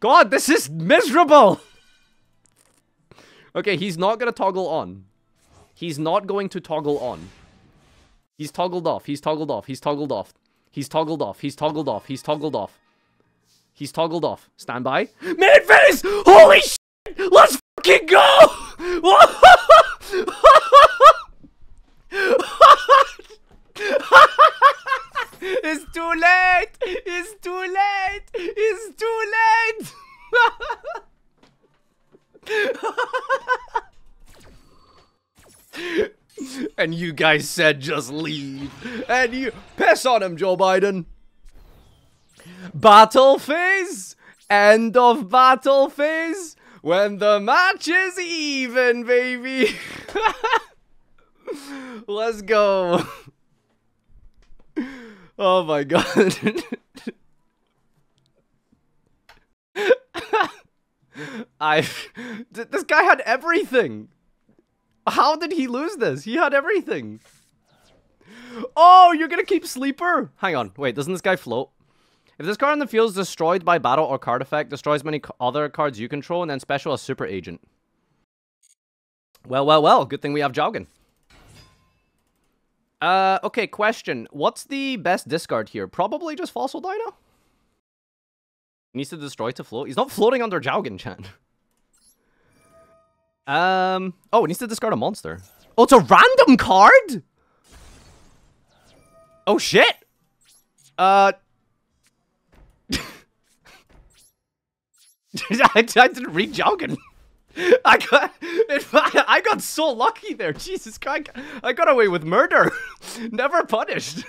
God, this is miserable! okay, he's not gonna toggle on. He's not going to toggle on. He's toggled off. He's toggled off. He's toggled off. He's toggled off. He's toggled off. He's toggled off. He's toggled off. Stand by. Mid phase! Holy shit! Let's fucking go! it's too late! It's too late! It's too late! and you guys said just leave. And you piss on him, Joe Biden. Battle phase? End of battle phase? When the match is even, baby. Let's go. Oh my god. I this guy had everything. How did he lose this? He had everything. Oh, you're gonna keep sleeper? Hang on, wait, doesn't this guy float? If this card in the field is destroyed by battle or card effect, destroys many other cards you control, and then special a super agent. Well, well, well, good thing we have Jowgen. Uh, okay, question. What's the best discard here? Probably just Fossil Dyna? He needs to destroy to float. He's not floating under Jowgen, chan. Um, oh, it needs to discard a monster. Oh, it's a random card? Oh, shit. Uh... I, I didn't read Jowgen. I got, I got so lucky there. Jesus Christ, I got away with murder. Never punished.